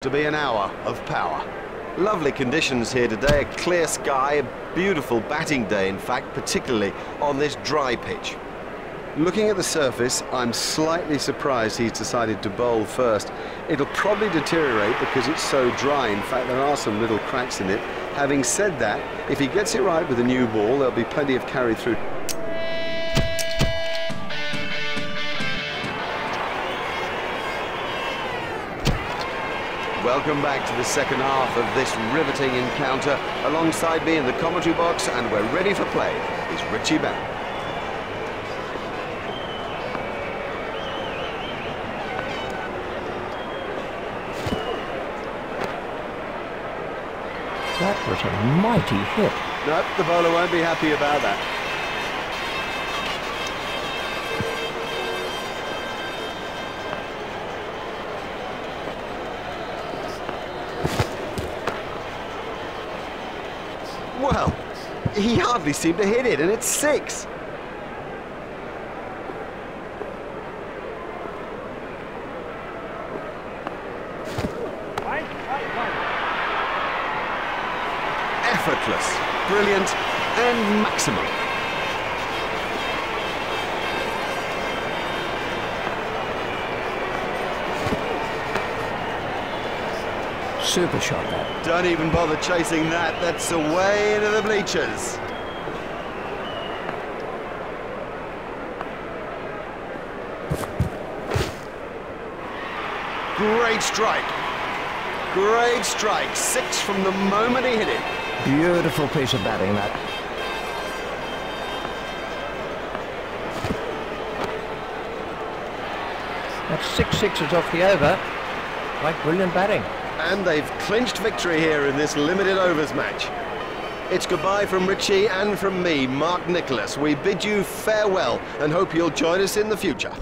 to be an hour of power. Lovely conditions here today, a clear sky, a beautiful batting day in fact, particularly on this dry pitch. Looking at the surface, I'm slightly surprised he's decided to bowl first. It'll probably deteriorate because it's so dry. In fact, there are some little cracks in it. Having said that, if he gets it right with a new ball, there'll be plenty of carry through. Welcome back to the second half of this riveting encounter. Alongside me in the commentary box, and we're ready for play, is Richie Beck. That was a mighty hit. No, the bowler won't be happy about that. Well, he hardly seemed to hit it, and it's six. Effortless, brilliant, and maximum. Super shot that. Don't even bother chasing that. That's away into the bleachers. Great strike. Great strike. Six from the moment he hit it. Beautiful piece of batting that. That's six sixes off the over. Quite brilliant batting. And they've clinched victory here in this limited overs match. It's goodbye from Richie and from me, Mark Nicholas. We bid you farewell and hope you'll join us in the future.